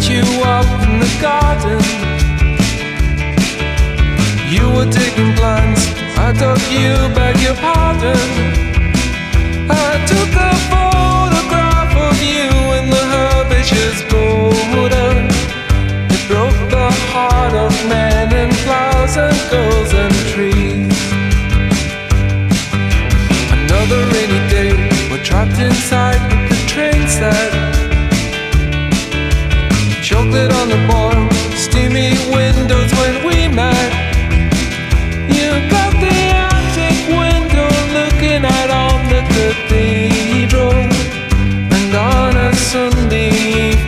picked you up in the garden. You were digging plants, I dug you, beg your pardon. I took a photograph of you in the herbaceous border. It broke the heart of men in flowers and girls and trees. Another rainy day, we're trapped inside on steamy windows when we met. You got the attic window looking out on the cathedral, and on a Sunday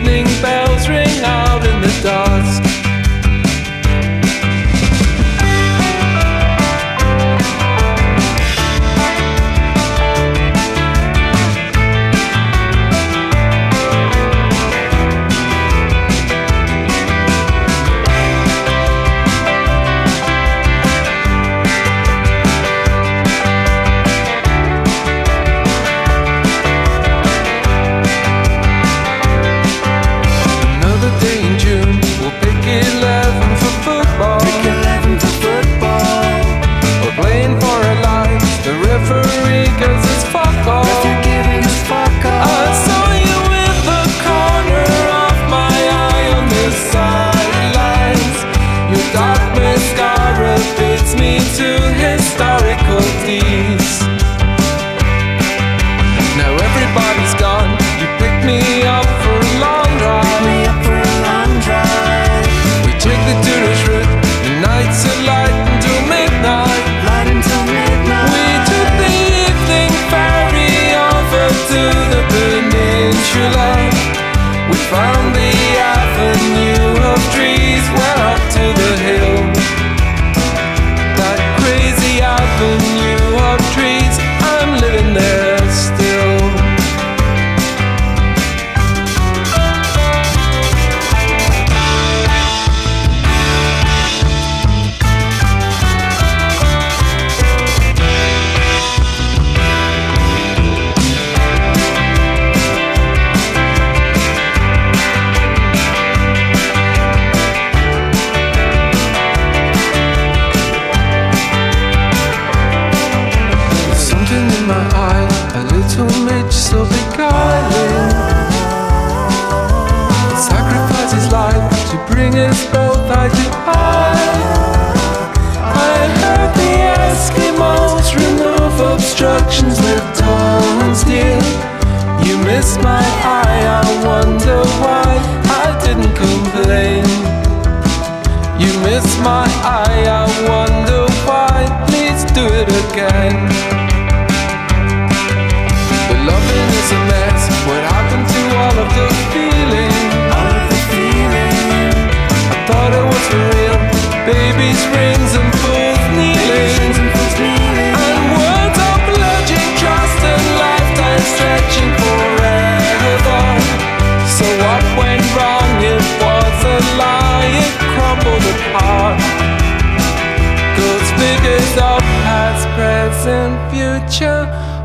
Christmas.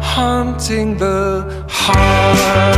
haunting the heart.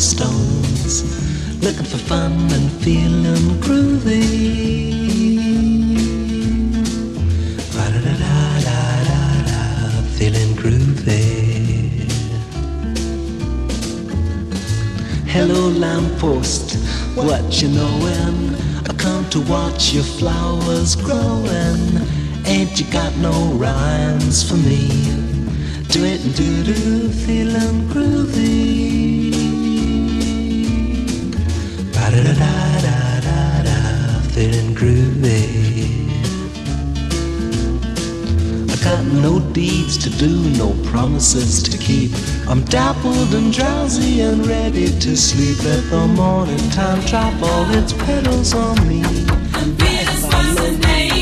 stones, looking for fun and feeling groovy. Da da da da da da, feeling groovy. Hello lamppost, what you knowin'? I come to watch your flowers growin'. Ain't you got no rhymes for me? Do it and do do, feeling groovy. Da-da-da-da-da-da, feeling groovy. I got no deeds to do, no promises to keep. I'm dappled and drowsy and ready to sleep. Let the morning time drop all its petals on me. I'm Venus was.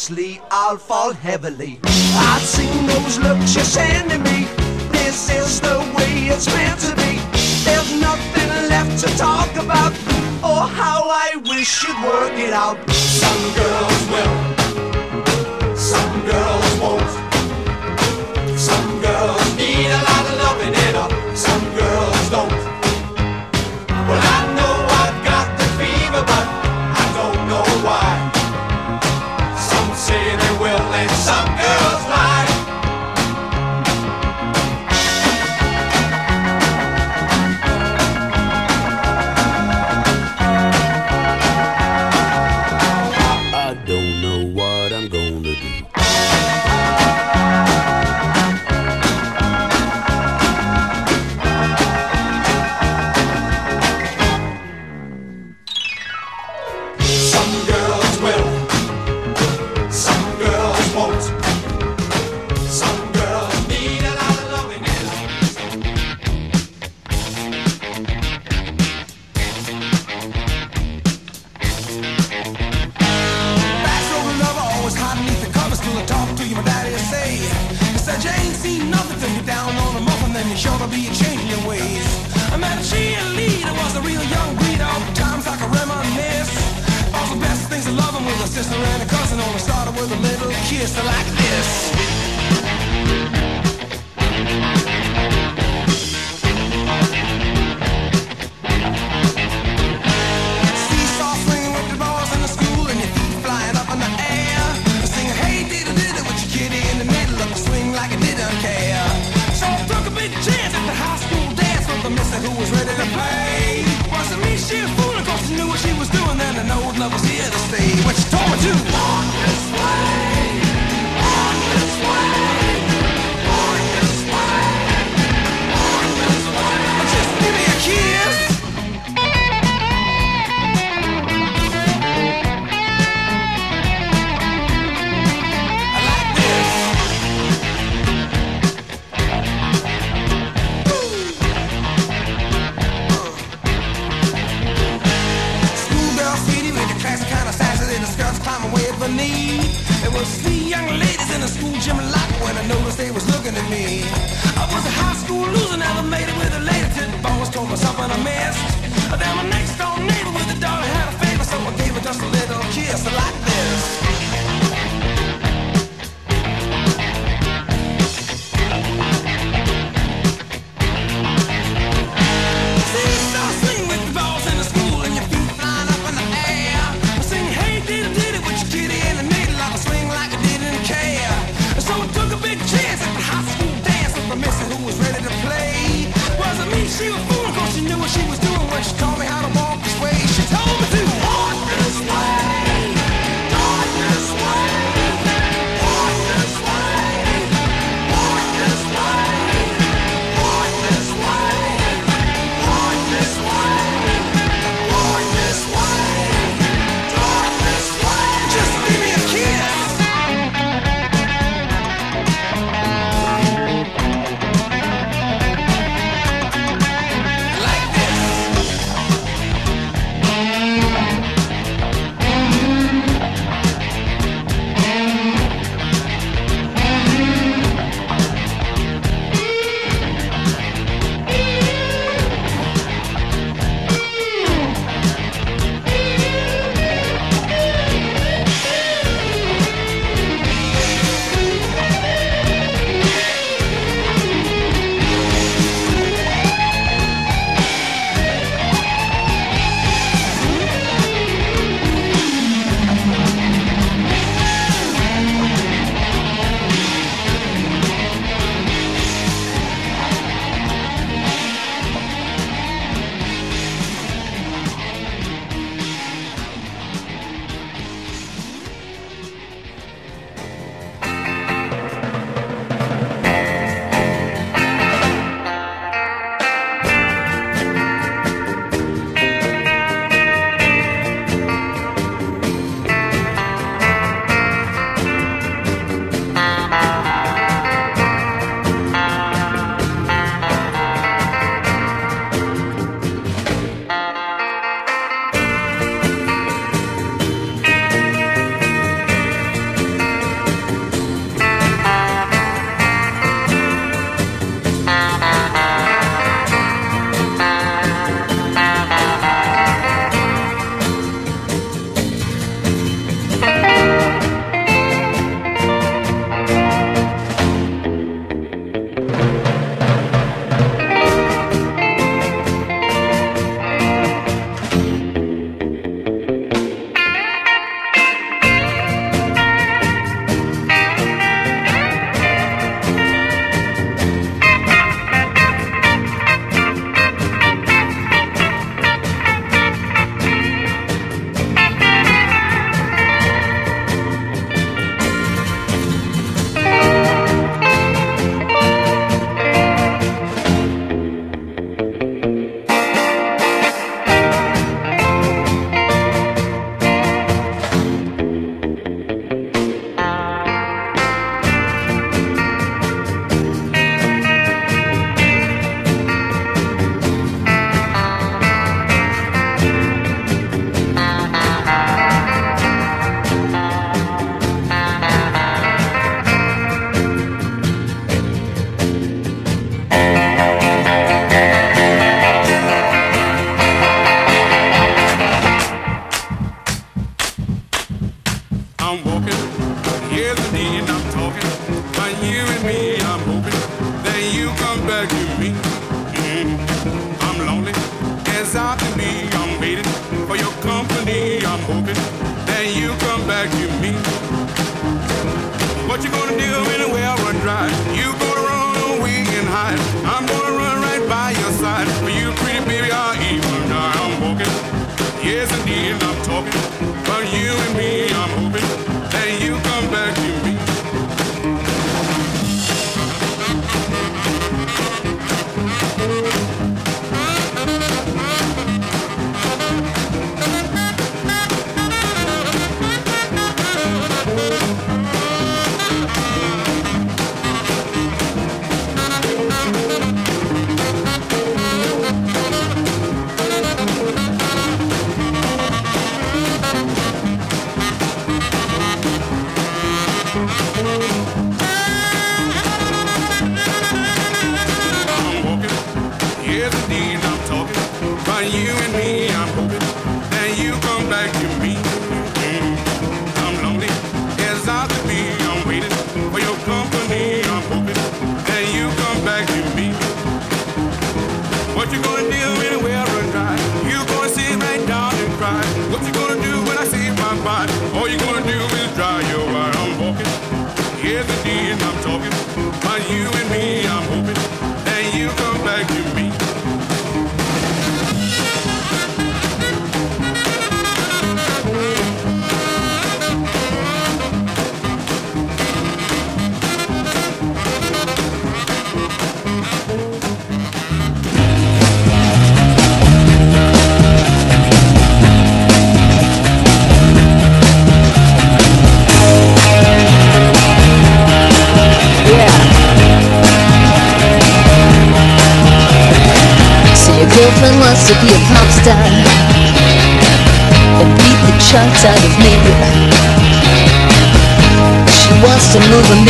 nervously, I'll fall heavily. I've seen those looks you're sending me. This is the way it's meant to be. There's nothing left to talk about. Oh, how I wish you'd work it out. Some girls will, some girls won't. love was here to stay. What you told me to?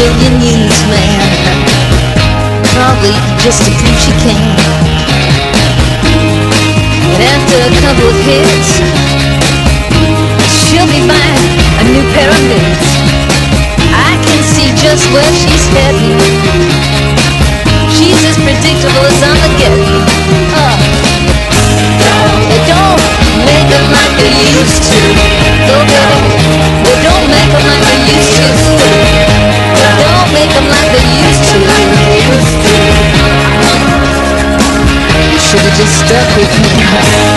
Million units, man. Probably just to prove she can. And after a couple of hits, she'll be buying a new pair of mitts. I can see just where she's heading. She's as predictable as Armageddon. Uh, they don't make them like they used to. Stuck with me.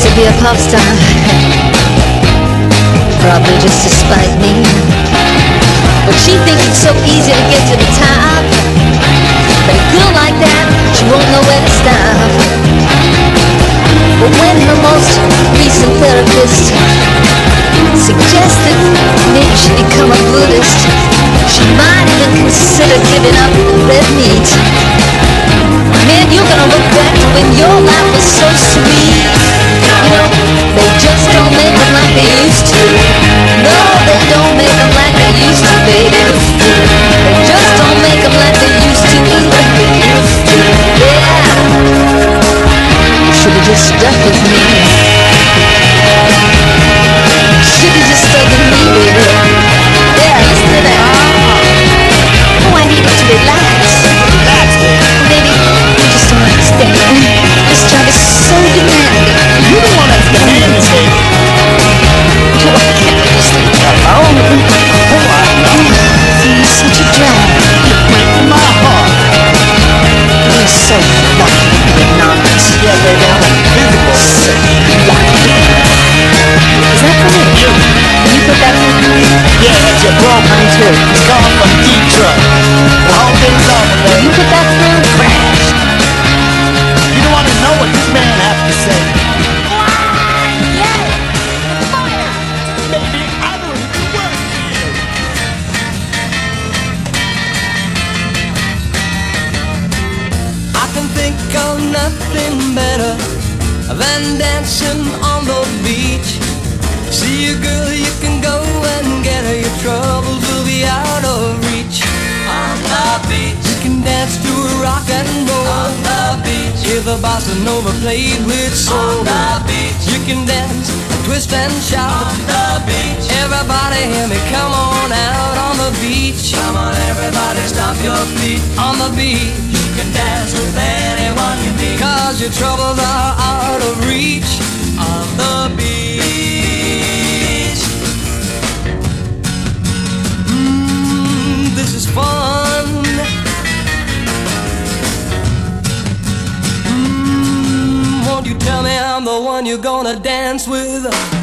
To be a pop star. Probably just to spite me. But she thinks it's so easy to get to the top. But a girl like that, she won't know where to stop. But when her most recent therapist suggested maybe she become a Buddhist, she might even consider giving up red meat. Man, you're gonna look back when your life was so sweet. They just don't make them like they used to. No, they don't like they used to, baby. They just don't make them like they used to. Yeah. Should've just stuck with me. Should've just stuck with me, baby. Yeah, that. Oh, I. beach. Come on, everybody, stomp your feet on the beach. You can dance with anyone you meet. Cause your troubles are out of reach on the beach. Mm, this is fun. Mm, won't you tell me I'm the one you're gonna dance with?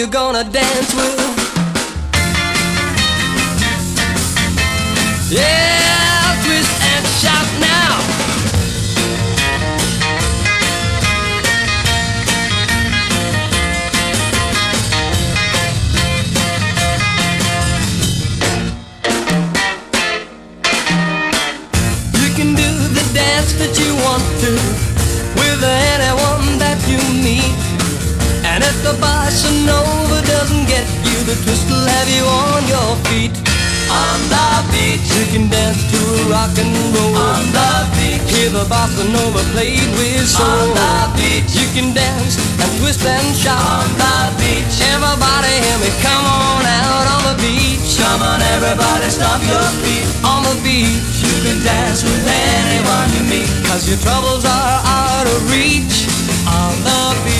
You're gonna dance with. Yeah. can dance to rock and roll. On the beach. Hear the bossa nova played with soul. On the beach. You can dance and twist and shout. On the beach. Everybody hear me, come on out on the beach. Come on everybody, stomp your feet. On the beach. You can dance with anyone you meet. Cause your troubles are out of reach. On the beach.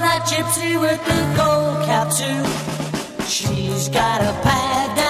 that gypsy with the gold cap too. She's got a pad